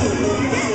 Yeah.